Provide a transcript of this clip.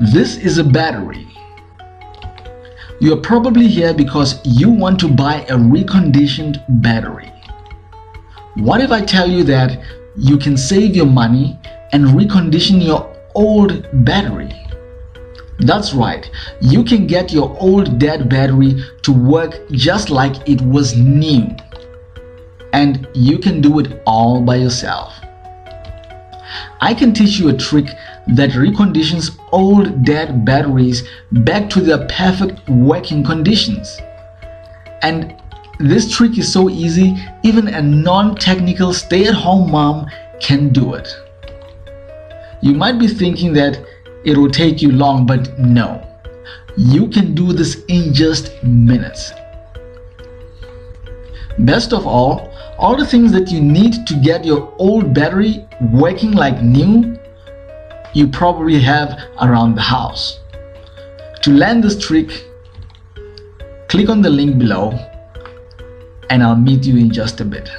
This is a battery. You are probably here because you want to buy a reconditioned battery. What if I tell you that you can save your money and recondition your old battery? That's right, you can get your old dead battery to work just like it was new. And you can do it all by yourself. I can teach you a trick that reconditions old dead batteries back to their perfect working conditions. And this trick is so easy, even a non-technical stay-at-home mom can do it. You might be thinking that it will take you long, but no. You can do this in just minutes. Best of all, all the things that you need to get your old battery working like new, you probably have around the house. To learn this trick, click on the link below and I'll meet you in just a bit.